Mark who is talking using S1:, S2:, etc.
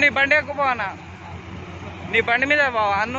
S1: నీ బండి ఎక్కువ నీ బండి మీద బావ అన్న